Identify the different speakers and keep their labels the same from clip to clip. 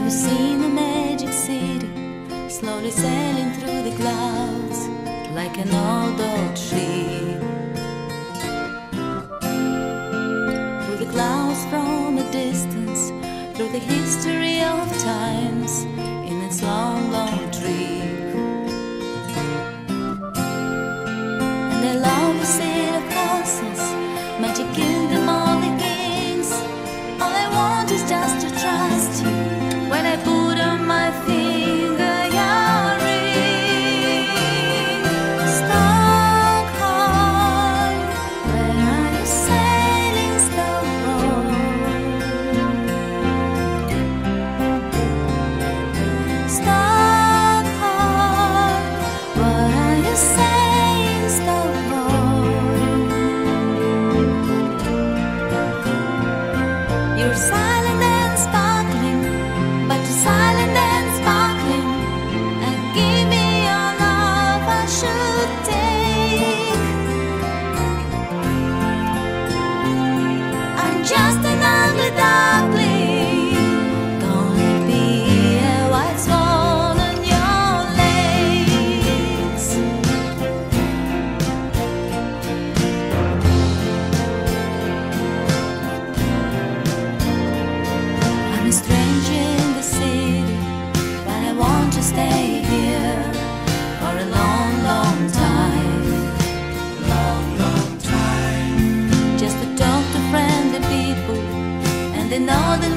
Speaker 1: Have you seen the magic city slowly sailing through the clouds like an old old ship? Through the clouds from a distance, through the history of times.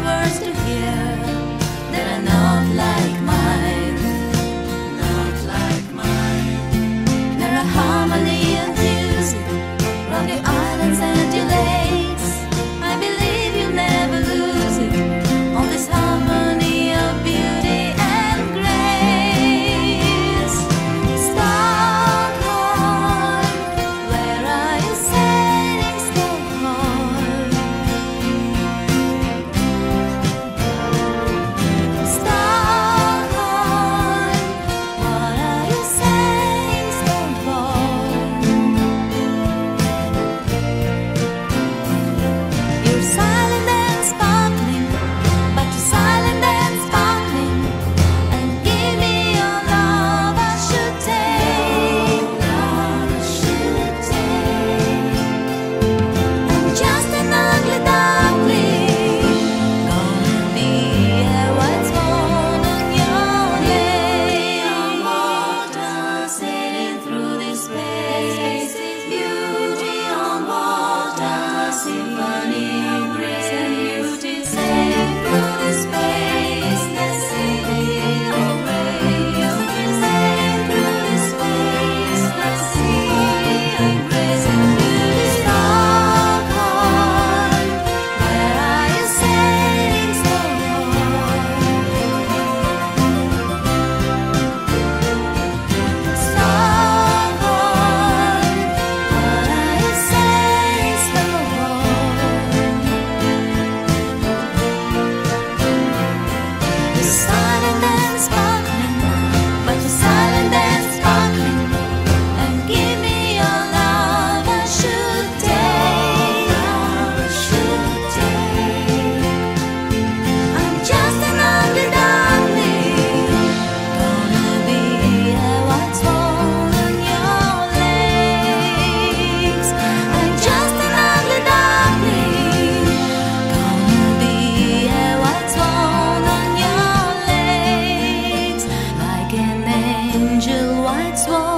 Speaker 1: words to hear that I know. angel white swan.